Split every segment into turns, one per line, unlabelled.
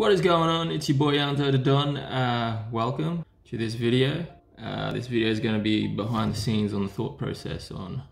What is going on? It's your boy Yanzo the Don. Uh, welcome to this video. Uh, this video is going to be behind the scenes on the thought process on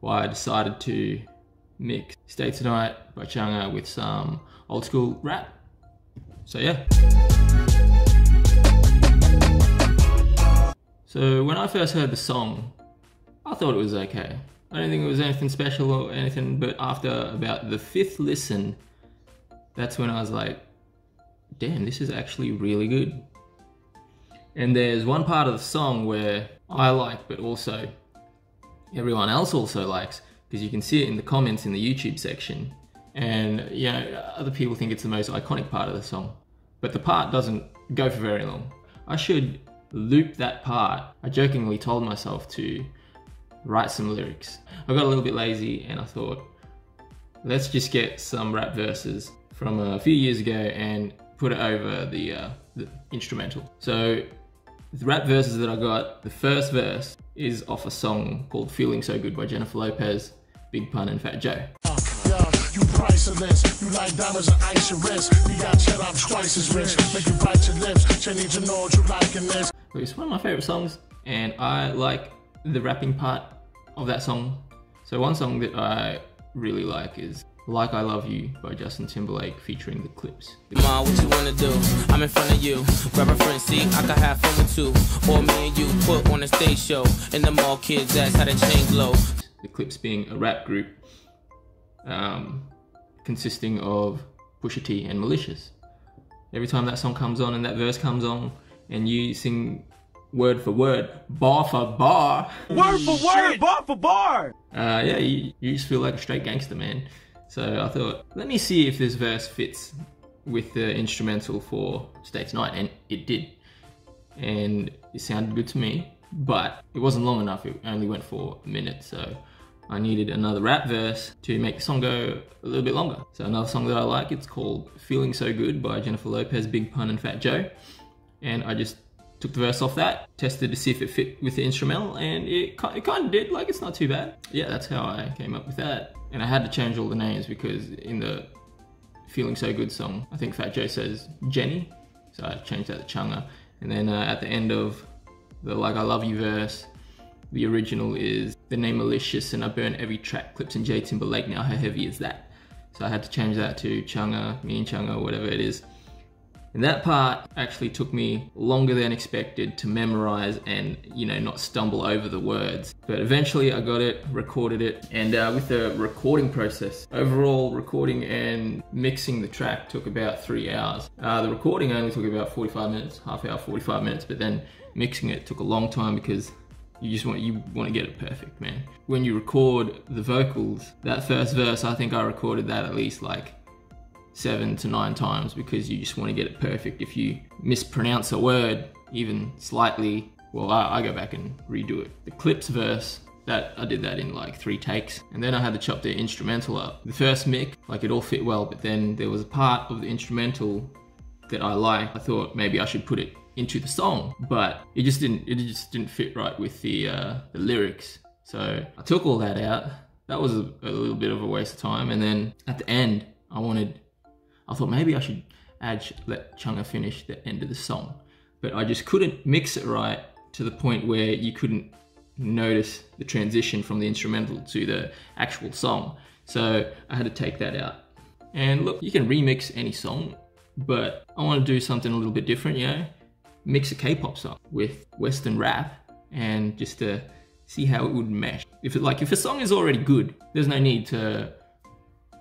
why I decided to mix Stay Tonight by Chungha with some old school rap. So yeah. So when I first heard the song, I thought it was okay. I don't think it was anything special or anything, but after about the fifth listen, that's when I was like, damn, this is actually really good. And there's one part of the song where I like, but also everyone else also likes, because you can see it in the comments in the YouTube section. And, you know, other people think it's the most iconic part of the song. But the part doesn't go for very long. I should loop that part. I jokingly told myself to write some lyrics. I got a little bit lazy and I thought, let's just get some rap verses from a few years ago and put it over the, uh, the instrumental. So the rap verses that I got, the first verse is off a song called Feeling So Good by Jennifer Lopez, Big Pun and Fat Joe. You priceless, you like diamonds and ice and wrist. You got cheddar, I'm twice as rich. Make you bite your lips, you need to know what you like in this. It's one of my favorite songs, and I like the rapping part of that song. So one song that I really like is like I Love You by Justin Timberlake featuring the Clipse.
Mom, what you wanna do? I'm in front of you. Grab a friend seat, I can have fun with two. Or me and you put on a stage show. And the mall kids ask how the chain glow.
The Clipse being a rap group um, consisting of Pusha T and Malicious. Every time that song comes on and that verse comes on and you sing word for word, bar for bar.
Word for word, bar for bar.
Uh, yeah, you, you just feel like a straight gangster, man. So I thought, let me see if this verse fits with the instrumental for Stay Tonight, and it did. And it sounded good to me, but it wasn't long enough. It only went for a minute, so I needed another rap verse to make the song go a little bit longer. So another song that I like, it's called Feeling So Good by Jennifer Lopez, Big Pun and Fat Joe. And I just took the verse off that, tested to see if it fit with the instrumental, and it, it kind of did, like it's not too bad. Yeah, that's how I came up with that. And I had to change all the names because in the Feeling So Good song, I think Fat Joe says Jenny, so I changed that to Chungha. And then uh, at the end of the Like I Love You verse, the original is the name Malicious and I burn every track, Clipse and J Timberlake, now how heavy is that? So I had to change that to Chungha, me and Chungha, whatever it is. And that part actually took me longer than expected to memorize and, you know, not stumble over the words. But eventually I got it, recorded it, and uh, with the recording process, overall recording and mixing the track took about three hours. Uh, the recording only took about 45 minutes, half hour, 45 minutes, but then mixing it took a long time because you just want you want to get it perfect, man. When you record the vocals, that first verse, I think I recorded that at least like seven to nine times because you just want to get it perfect. If you mispronounce a word even slightly, well, I, I, go back and redo it. The Clipse verse, that I did that in like three takes, and then I had to chop the instrumental up. The first mic, like it all fit well, but then there was a part of the instrumental that I liked. I thought maybe I should put it into the song, but it just didn't. It just didn't fit right with the uh, the lyrics. So I took all that out. That was a, a little bit of a waste of time. And then at the end, I wanted I thought maybe I should add, let Chungha finish the end of the song. But I just couldn't mix it right to the point where you couldn't notice the transition from the instrumental to the actual song. So I had to take that out. And look, you can remix any song, but I want to do something a little bit different, you know? Mix a K-pop song with Western rap and just to see how it would mesh. If it, like if a song is already good, there's no need to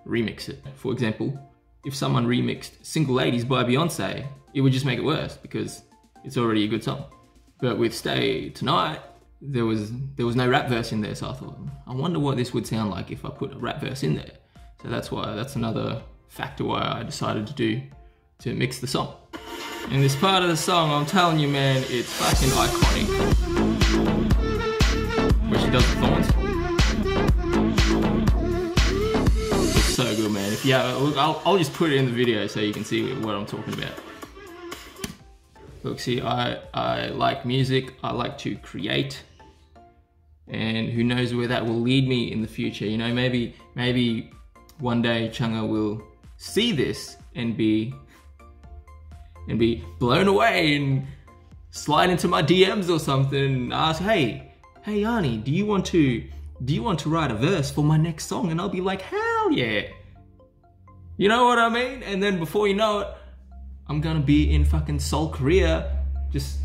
remix it. For example, if someone remixed Single Ladies by Beyonce, it would just make it worse because it's already a good song. But with Stay Tonight, there was there was no rap verse in there, so I thought, I wonder what this would sound like if I put a rap verse in there. So that's why that's another factor why I decided to do to mix the song. In this part of the song, I'm telling you, man, it's fucking iconic. Where she does the thorns. So good, man. If yeah, look, I'll, I'll just put it in the video so you can see what I'm talking about. Look, see, I, I like music, I like to create, and who knows where that will lead me in the future. You know, maybe, maybe one day Chungha will see this and be and be blown away and slide into my DMs or something and ask, hey, hey Yanni, do you want to do you want to write a verse for my next song? And I'll be like, hell yeah. You know what I mean? And then before you know it, I'm gonna be in fucking Seoul, Korea, just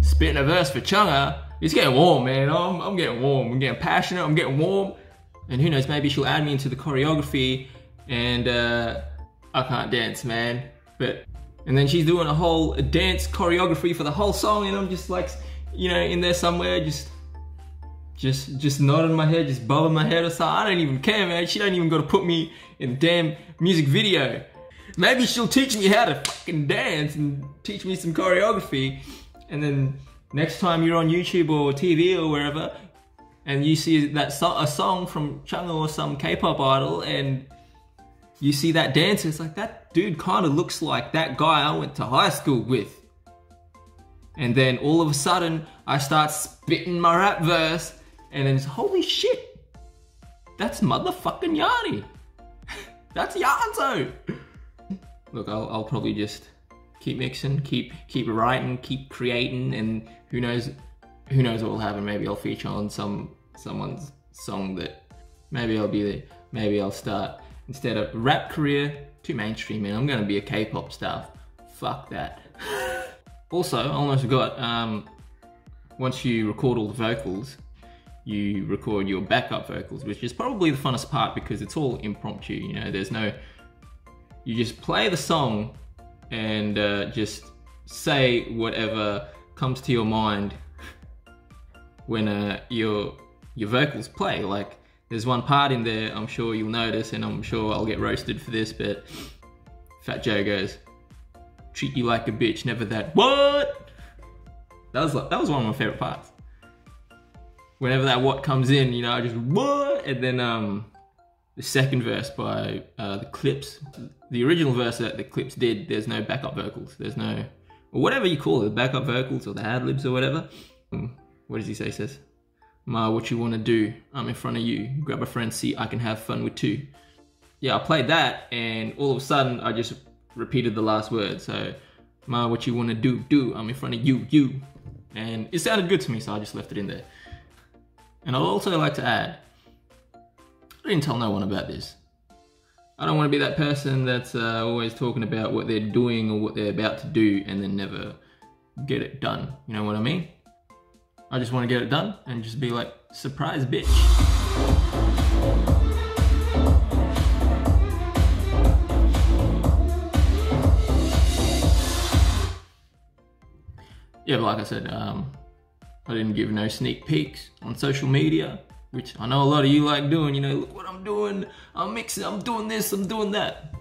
spitting a verse for Chungha. It's getting warm, man. I'm, I'm getting warm. I'm getting passionate. I'm getting warm. And who knows, maybe she'll add me into the choreography and uh, I can't dance, man. But and then she's doing a whole dance choreography for the whole song, and I'm just like, you know, in there somewhere, just just just nodding my head, just bobbing my head or something. I don't even care, man. She don't even got to put me in the damn music video. Maybe she'll teach me how to fucking dance and teach me some choreography. And then next time you're on YouTube or TV or wherever, and you see that so- a song from Chungha or some K-pop idol, and you see that dancer, it's like that dude kind of looks like that guy I went to high school with. And then all of a sudden, I start spitting my rap verse, and then it's holy shit, that's motherfucking Yanni. that's Yanzo. Look, I'll, I'll probably just keep mixing, keep keep writing, keep creating, and who knows, who knows what will happen. Maybe I'll feature on some someone's song that maybe I'll be there. Maybe I'll start instead of rap career to mainstream, and I'm gonna be a K-pop star. Fuck that. also, I almost forgot. Um, once you record all the vocals, you record your backup vocals, which is probably the funnest part because it's all impromptu. You know, there's no. You just play the song and uh, just say whatever comes to your mind when uh, your your vocals play. Like there's one part in there I'm sure you'll notice, and I'm sure I'll get roasted for this, but Fat Joe goes, "Treat you like a bitch, never that what." That was that was one of my favorite parts. Whenever that what comes in, you know, I just what, and then um, the second verse by uh, the Clipse, the original verse that the Clipse did. There's no backup vocals. There's no or whatever you call it, the backup vocals or the ad libs or whatever. Um, what does he say? He says, Ma, what you want to do? I'm in front of you. Grab a friend see I can have fun with two. Yeah, I played that, and all of a sudden, I just repeated the last word. So, Ma, what you want to do? Do. I'm in front of you. You. And it sounded good to me, so I just left it in there. And I'd also like to add, I didn't tell no one about this. I don't want to be that person that's uh, always talking about what they're doing or what they're about to do and then never get it done. You know what I mean? I just want to get it done and just be like, surprise, bitch. Yeah, but like I said, um, I didn't give no sneak peeks on social media, which I know a lot of you like doing. You know, look what I'm doing. I'm mixing. I'm doing this. I'm doing that.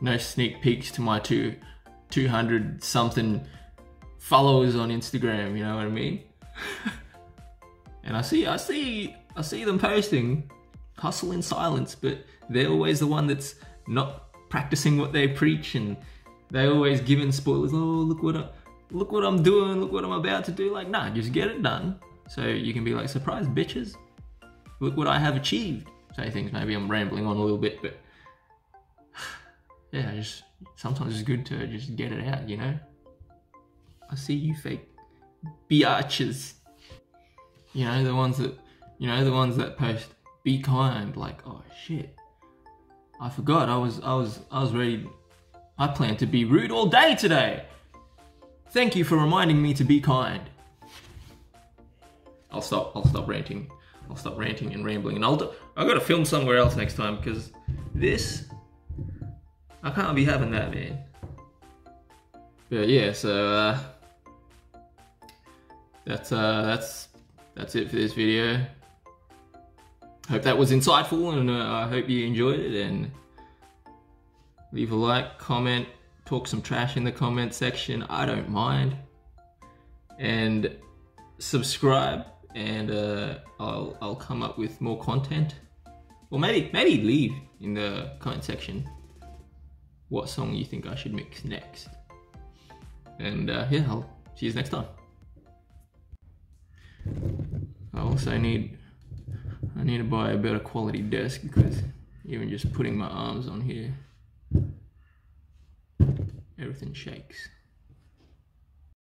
No sneak peeks to my two, 200 something followers on Instagram. You know what I mean? and I see, I see, I see them posting, hustle in silence, but they're always the one that's not practicing what they preach, and they always giving spoilers. Oh, look what I, look what I'm doing, look what I'm about to do. Like, nah, just get it done, so you can be like, surprise, bitches, look what I have achieved. Say things. Maybe I'm rambling on a little bit, but yeah, just sometimes it's good to just get it out, you know. I see you fake biatches. You know, the ones that, you know, the ones that post, be kind, like, oh shit. I forgot, I was, I was, I was ready, I planned to be rude all day today. Thank you for reminding me to be kind. I'll stop, I'll stop ranting. I'll stop ranting and rambling and I'll, do, I gotta film somewhere else next time because this, I can't be having that, man. But yeah, so, uh, that's uh, that's that's it for this video. Hope that was insightful, and uh, I hope you enjoyed it. And leave a like, comment, talk some trash in the comment section. I don't mind. And subscribe, and uh, I'll I'll come up with more content. Or maybe maybe leave in the comment section what song you think I should mix next. And uh, yeah, I'll see you next time. I also need I need to buy a better quality desk because even just putting my arms on here everything shakes.